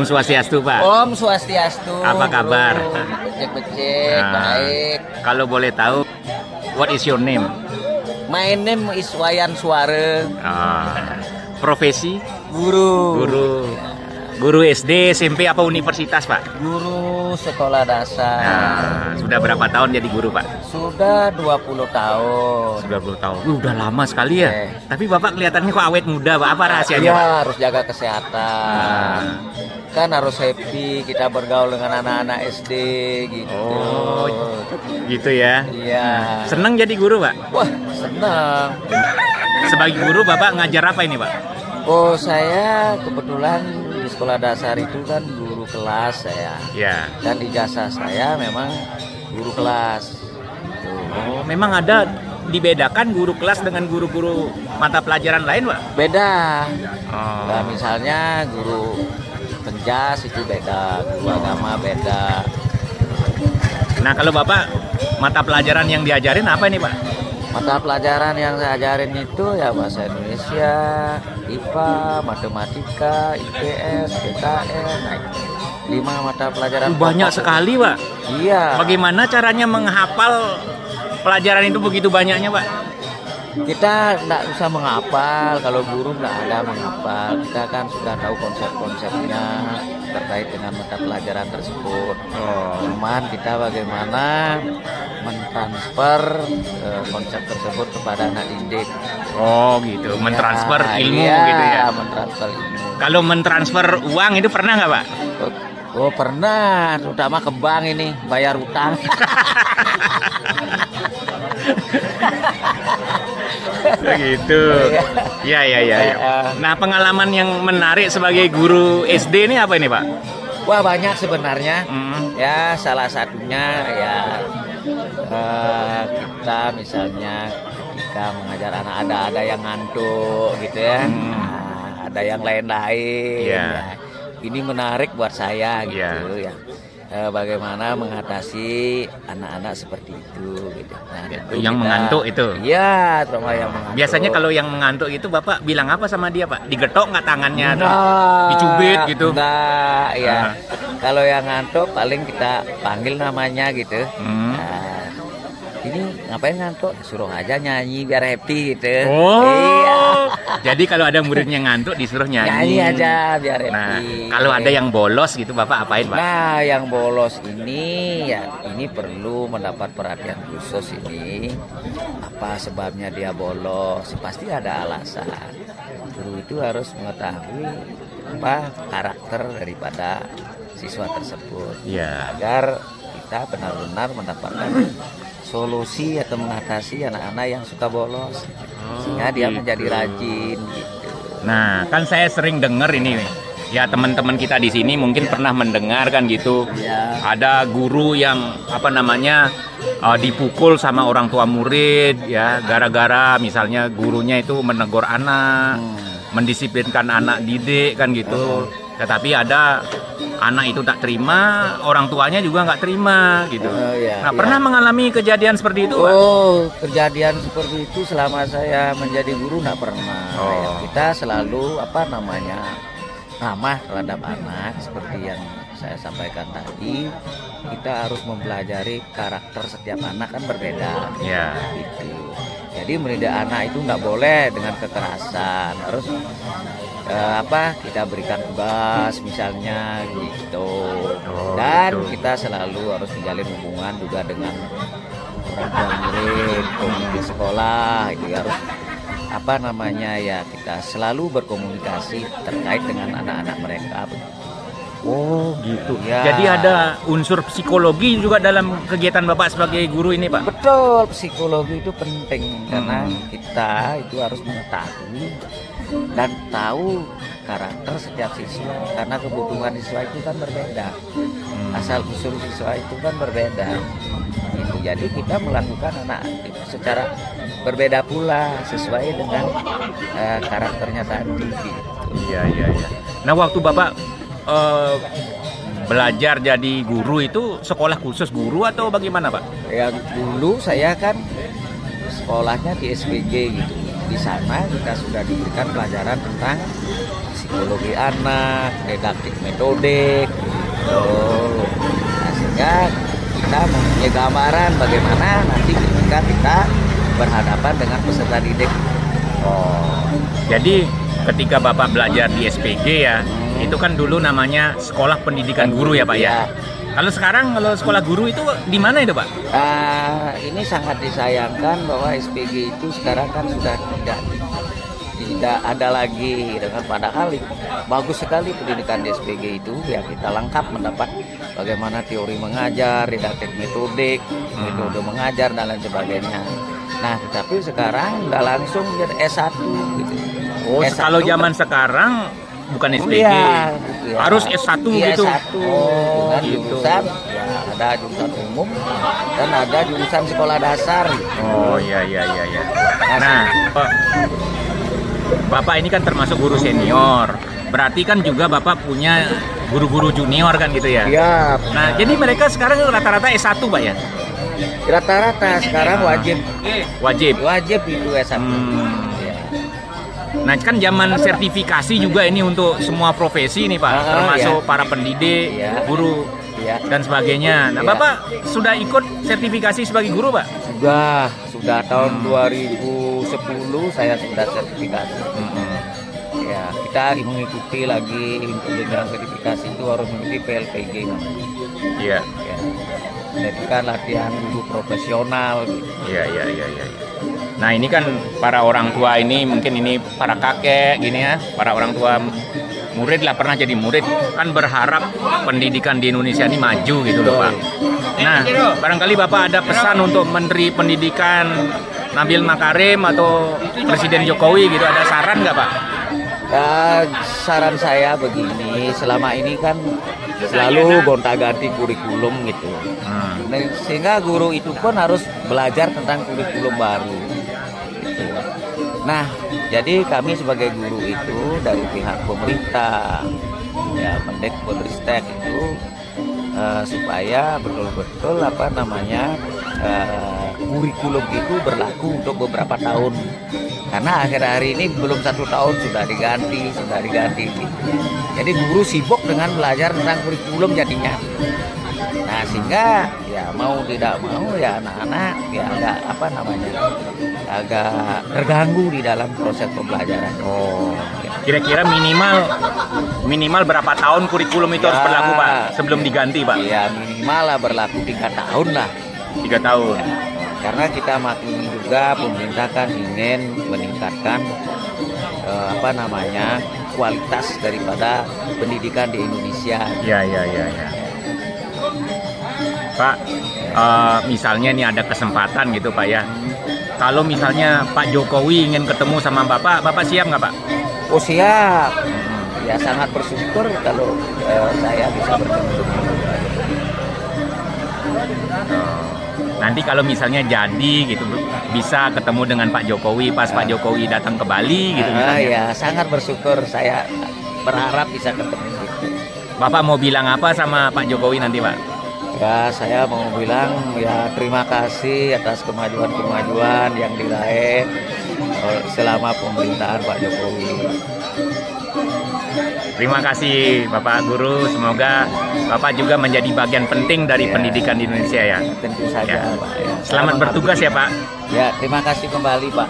Om Swastiastu Pak. Om Swastiastu. Apa kabar? Becek-becek, Nah, baik. Kalau boleh tahu, what is your name? My name is Wayan Suara, Ah, profesi? guru. Guru. Guru SD, SMP apa universitas Pak? Guru sekolah dasar. Nah, sudah berapa tahun jadi guru Pak? Sudah 20 tahun. 20 tahun. Uh, udah lama sekali ya. Eh. Tapi Bapak kelihatannya kok awet muda Pak. Apa rahasianya Ya Pak? harus jaga kesehatan. Ah. Kan harus happy kita bergaul dengan anak-anak SD gitu. Oh, gitu ya. Iya. Senang jadi guru Pak? Wah, senang. Sebagai guru Bapak ngajar apa ini Pak? Oh, saya kebetulan di sekolah dasar itu kan guru kelas saya. Ya. Dan ijazah saya memang guru kelas. Tuh. Oh, memang ada dibedakan guru kelas dengan guru-guru mata pelajaran lain Pak? Beda. Oh. Nah, misalnya guru penjas itu beda, guru agama beda. Nah, kalau Bapak mata pelajaran yang diajarin apa ini Pak? Mata pelajaran yang saya ajarin itu ya bahasa Indonesia, IPA, matematika, IPS, PKN. Nah, lima mata pelajaran. Uh, banyak pokok. sekali Pak. Iya. Bagaimana caranya menghafal pelajaran itu begitu banyaknya Pak? Kita tidak usah menghafal, kalau guru tidak ada menghafal. Kita kan sudah tahu konsep-konsepnya terkait dengan mata pelajaran tersebut. Cuman kita bagaimana mentransfer eh, konsep tersebut kepada anak didik. Oh gitu, mentransfer Ya, ilmu iya, gitu ya. mentransfer ilmu. Kalau mentransfer uang itu pernah nggak Pak? Oh, pernah, terutama ke bank ini bayar utang. Begitu. Ya ya ya. ya. Nah pengalaman yang menarik sebagai guru SD ini apa ini Pak? Wah banyak sebenarnya. Hmm. Ya salah satunya ya eh, kita misalnya ketika mengajar anak ada ada yang ngantuk gitu ya, Hmm. Nah, ada yang lain-lain. Iya. ya. Ini menarik buat saya gitu Iya. ya. Eh, bagaimana mengatasi anak-anak seperti itu gitu. Nah, Ya, yang kita- mengantuk itu? Iya, terutama yang mengantuk. Biasanya kalau yang mengantuk itu Bapak bilang apa sama dia Pak? Digetok nggak tangannya? atau Enggak, Dicubit gitu? Enggak, ya. Ah. Kalau yang ngantuk paling kita panggil namanya gitu. Hmm. Nah, ngapain ngantuk? Suruh aja nyanyi biar happy gitu. Oh. Iya. Jadi kalau ada muridnya ngantuk disuruh Nyanyi nyanyi. aja biar happy. Nah, kalau ada yang bolos gitu Bapak apain Pak? Nah, yang bolos ini ya ini perlu mendapat perhatian khusus ini. Apa sebabnya dia bolos? Pasti ada alasan. Guru itu harus mengetahui apa karakter daripada siswa tersebut Iya. agar kita benar-benar mendapatkan solusi atau mengatasi anak-anak yang suka bolos sehingga dia gitu. menjadi rajin gitu. Nah, kan saya sering dengar ini ya teman-teman kita di sini mungkin pernah mendengar kan gitu. Ya. Ada guru yang apa namanya uh, dipukul sama orang tua murid ya gara-gara misalnya gurunya itu menegur anak, mendisiplinkan anak didik kan gitu. Tetapi ada anak itu tak terima, orang tuanya juga nggak terima gitu. Oh, iya, nah, iya. pernah mengalami kejadian seperti itu, Pak? Oh, kejadian seperti itu selama saya menjadi guru nggak pernah. Oh. Ya, kita selalu apa namanya ramah terhadap anak seperti yang saya sampaikan tadi. Kita harus mempelajari karakter setiap anak kan berbeda. Ya. Gitu. Jadi mendidik anak itu nggak boleh dengan kekerasan. Harus eh, apa kita berikan tugas misalnya gitu. Oh, Dan gitu. kita selalu harus menjalin hubungan juga dengan orang tua murid, komite sekolah, itu harus apa namanya ya kita selalu berkomunikasi terkait dengan anak-anak mereka. Oh, gitu. Ya. Jadi ada unsur psikologi juga dalam kegiatan Bapak sebagai guru ini, Pak? Betul, psikologi itu penting karena Hmm. kita itu harus mengetahui dan tahu karakter setiap siswa karena kebutuhan siswa itu kan berbeda. Hmm. Asal usul siswa itu kan berbeda. Gitu. Jadi kita melakukan anak aktif secara berbeda pula sesuai dengan eh, karakternya tadi. Gitu. Iya, iya, iya. Nah, waktu Bapak eh, belajar jadi guru itu sekolah khusus guru atau bagaimana, Pak? Yang dulu saya kan sekolahnya di SPG gitu. di sana kita sudah diberikan pelajaran tentang psikologi anak, didaktik metodik, gitu. Nah, sehingga kita mempunyai gambaran bagaimana nanti ketika kita berhadapan dengan peserta didik. Oh. Jadi ketika Bapak belajar di SPG ya. Itu kan dulu namanya Sekolah Pendidikan Guru ya, Pak ya. Ya. Kalau sekarang kalau sekolah guru itu di mana itu, Pak? Ah, ini sangat disayangkan bahwa SPG itu sekarang kan sudah tidak tidak ada lagi dengan padahal bagus sekali pendidikan di SPG itu ya kita lengkap mendapat bagaimana teori mengajar, didaktik metodik, metode mengajar dan lain sebagainya. Nah, tetapi sekarang nggak langsung jadi S1 gitu. Oh, S1 kalau zaman sekarang bukan SPG. Ya. Harus S1 Iya, gitu. S1 Oh, dengan gitu. jurusan ya ada jurusan umum dan ada jurusan sekolah dasar. Oh, iya iya iya iya. Nah, Pak Bapak ini kan termasuk guru senior. Berarti kan juga Bapak punya guru-guru junior kan gitu ya? Iya. Nah, jadi mereka sekarang rata-rata S1, Pak ya? Rata-rata sekarang wajib Wajib. wajib itu S1. Hmm. Ya. Nah, kan zaman sertifikasi juga ini untuk semua profesi nih, Pak. Ah, Termasuk ya. para pendidik, Iya. guru Ya. dan sebagainya. Nah, Iya. Bapak sudah ikut sertifikasi sebagai guru, Pak? Sudah, sudah tahun Hmm. 2010 saya sudah sertifikasi. Ya, kita mengikuti lagi untuk jenjang sertifikasi itu harus mengikuti PLPG namanya. Iya. Ya. Pendidikan latihan guru profesional gitu. Iya, iya, iya, iya. Nah, ini kan para orang tua ini mungkin ini para kakek gini ya, para orang tua murid lah pernah jadi murid kan berharap pendidikan di Indonesia ini maju gitu loh, Pak. Nah, barangkali Bapak ada pesan untuk Menteri Pendidikan Nabil Makarim atau Presiden Jokowi gitu ada saran nggak, Pak? Ya, saran saya begini, selama ini kan selalu gonta-ganti kurikulum gitu. Hmm. Nah, sehingga guru itu pun harus belajar tentang kurikulum baru. Nah, jadi kami sebagai guru itu dari pihak pemerintah, ya Mendikbudristek itu eh, supaya betul-betul apa namanya eh, kurikulum itu berlaku untuk beberapa tahun. Karena akhir hari ini belum satu tahun sudah diganti, sudah diganti. Jadi guru sibuk dengan belajar tentang kurikulum jadinya. Nah sehingga ya mau tidak mau ya anak-anak ya agak apa namanya agak terganggu di dalam proses pembelajaran. Oh. Kira-kira minimal minimal berapa tahun kurikulum itu harus Ya. berlaku, Pak? Sebelum diganti, Pak? Ya minimal lah berlaku tiga tahun lah. Tiga tahun. Karena kita maklumi juga pemerintah kan ingin meningkatkan eh, apa namanya kualitas daripada pendidikan di Indonesia. Ya, ya, ya, ya. Pak, eh, misalnya nih ada kesempatan gitu Pak ya. Kalau misalnya Pak Jokowi ingin ketemu sama Bapak, Bapak siap nggak Pak? Oh siap. Ya sangat bersyukur kalau eh, saya bisa bertemu dengan beliau. Nanti kalau misalnya jadi gitu bisa ketemu dengan Pak Jokowi pas Pak Jokowi datang ke Bali gitu Ah, misalnya. ya sangat bersyukur saya berharap bisa ketemu. Bapak mau bilang apa sama Pak Jokowi nanti Pak? Ya saya mau bilang ya terima kasih atas kemajuan-kemajuan yang diraih selama pemerintahan Pak Jokowi. Terima kasih Bapak Guru, semoga Bapak juga menjadi bagian penting dari Ya. pendidikan di Indonesia ya. Tentu saja Ya. Pak. Ya. Selamat Saya bertugas ya Pak. Ya terima kasih kembali Pak.